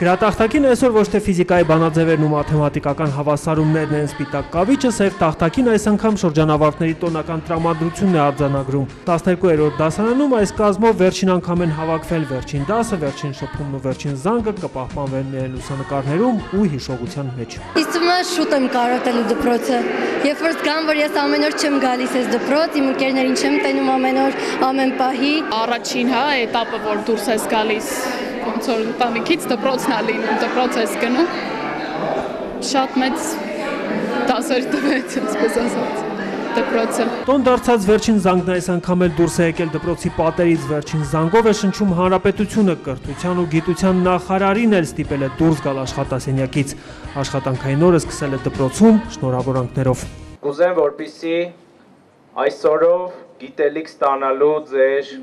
Գրատախտակին այսօր ոչ թե ֆիզիկայի բանաձևերն ու մաթեմատիկական հավասարումներն են սպիտակ կավիճը, սև տախտակին այս անգամ շրջանավարտների տոնական տրամադրությունն է արձանագրում։ 12-րդ դասարանում այս կազմով վերջին անգամ են հավաքվել վերջին դասը, վերջին շփումն ու վերջին զանգը կպահպանվեն մեր լուսանկարներում ու հիշողության մեջ։ Իսկ ումը շուտ եմ կարոտելու դպրոցը։ Երբ որ զգամ, որ ես ամեն օր չեմ գալիս այս դպրոց, իմ ընկերներին չեմ տենում ամեն օր, ամեն պահի։ Առաջին հա, էտապը, որ դուրս ես գալիս ոնց որ ընտանիքից դպրոցն է լինում, դպրոց ես գնում։ Շատ մեծ դասեր տվեց, այսպես ասած դպրոցը։ Տոն դարձած վերջին զանգն այս անգամ էլ դուրս է եկել դպրոցի պատերից վերջին զանգով է շնչում հանրապետությունը կրթության ու գիտության նախարարին էլ ստիպել է դուրս գալ աշխատասենյակից։ Աշխատանքային օրը սկսել է դպրոցում շնորհավորանքներով։ Կուզեմ, որպիսի այսօրով գիտելիք ստանալու ձեր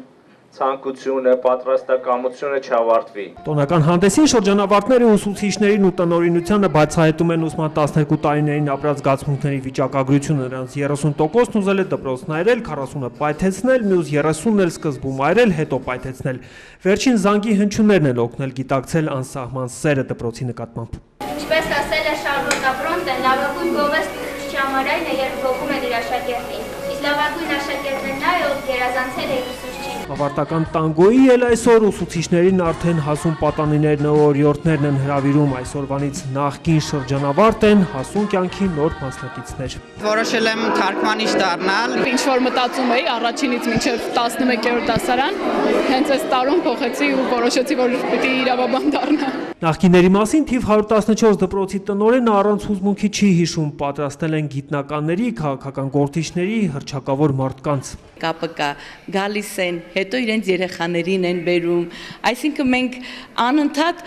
ցանկությունը, պատրաստակամությունը չավարտվի։ Տոնական հանդեսին շրջանավարտները ուսուցիչներին ու տնօրինությանը բացահայտում են ուսման 12 տարիներին ապրած զգացմունքների վիճակագրությունը։ Նրանց 30%-ն ուզել է դպրոցն այրել, 40-ը պայթեցնել, մյուս 30-ն էլ սկզբում այրել, հետո պայթեցնել։ Վերջին զանգի հնչյուններն են օգնել գիտակցել անսահման սերը դպրոցի նկատմամբ։ Ինչպես ասել է Շարլոտ Ապրոնտը, լավագույն գովեստ ճամարային է, երբ գովում է իր աշակերտին։ Իսկ լավագույն աշակերտն է նա, ով գերազանցել է իր ուսուցչին։ Ավարտական տանգոյի էլ այսօր ուսուցիչներին արդեն հասուն պատանիներն ու օրիորդներն են հրավիրում այսօրվանից նախկին շրջանավարտ են հասուն կյանքի նոր մասնակիցներ։ Որոշել եմ թարգմանիչ դառնալ։ Ինչ որ մտածում էի առաջինից մինչև 11-րդ դասարան, հենց այս տարում փոխեցի ու որոշեցի, որ պիտի իրավաբան դառնա։ Նախկիների մասին թիվ 114 դպրոցի տնորենը առանց հուզմունքի չի հիշում, պատրաստել են գիտնականների, քաղաքական գործիչների, հրճակավոր մարդկանց։ կապը կա գալիս են հետո իրենց երեխաներին են բերում այսինքն մենք անընդհատ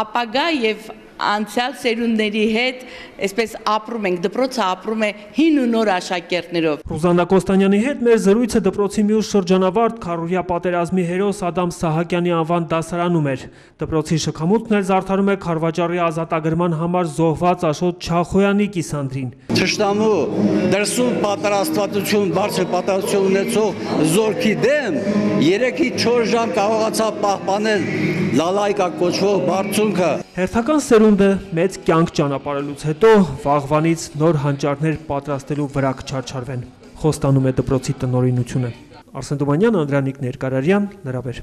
ապագա եւ անցյալ սերունդների հետ այսպես ապրում ենք դպրոցը ապրում է հին ու նոր աշակերտներով Ռուզաննա Կոստանյանի հետ մեր զրույցը դպրոցի մյուս շրջանավարտ Քարուրիա պատերազմի հերոս Ադամ Սահակյանի անվան դասարանում էր։ Դպրոցի շքամուտքն էլ զարդարում է Խարվաճարի ազատագրման համար զոհված Աշոտ Չախոյանի կիսանդրին։ Թշնամու դրսում պատրաստվածություն, բարձր պատրաստություն ունեցող զորքի դեմ 3-ից 4 ժամ կարողացա պահպանել լալայկա կոչվող բարձունքը։ Հերթական սերունդը մեծ կյանք ճանապարհելուց հետո վաղվանից նոր հանճարներ պատրաստելու վրա կչարչարվեն։ Խոստանում է դպրոցի տնօրինությունը։ Արսեն Դումանյան, Անդրանիկ Ներկարարյան, Լրաբեր։